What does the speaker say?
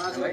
हाँ भाई